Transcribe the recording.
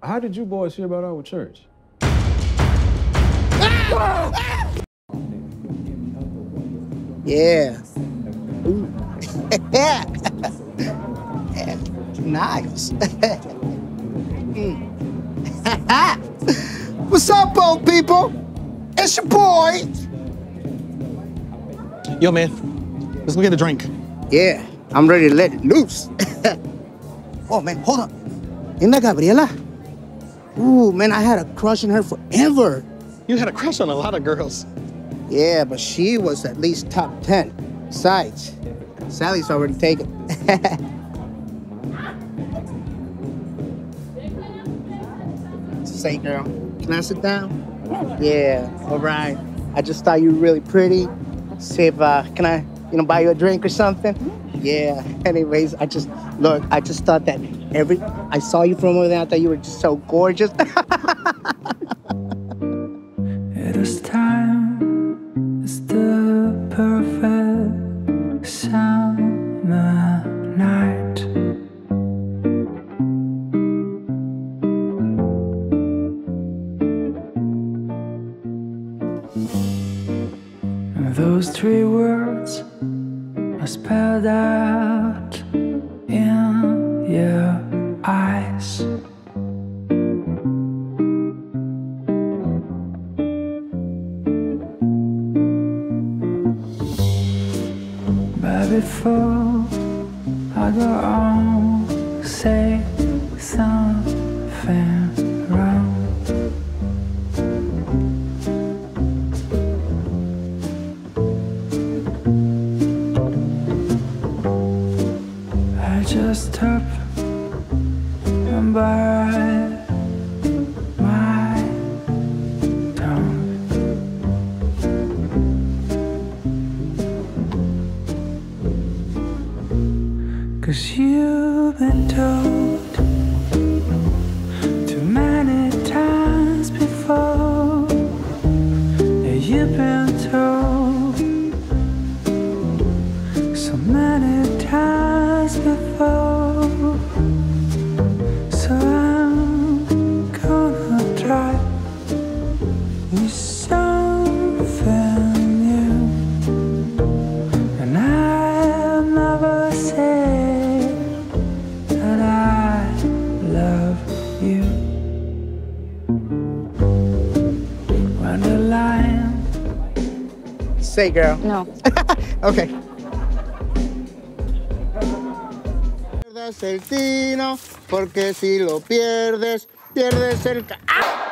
How did you boys hear about our church? Yeah. Ooh. yeah. Nice. Mm. What's up, old people? It's your boy. Yo, man, let's go get a drink. Yeah, I'm ready to let it loose. oh, man, hold up. Isn't that Gabriella? Ooh, man, I had a crush on her forever. You had a crush on a lot of girls. Yeah, but she was at least top 10. Besides, Sally's already taken. Say, girl, can I sit down? Yeah, all right. I just thought you were really pretty. See if, uh, can I, you know, buy you a drink or something? Yeah. Anyways, I just, look, I just thought that every, I saw you from over there, I thought you were just so gorgeous. It is time, it's the perfect summer night. And those three words are spelled out But before I go on, say something wrong. I just hope and bite Cause you've been told too many times before. Yeah, you've been told so many times before. When the line Say, girl. No. Okay. Pierdas el tino, porque si lo pierdes, pierdes el... ca- ¡Ah!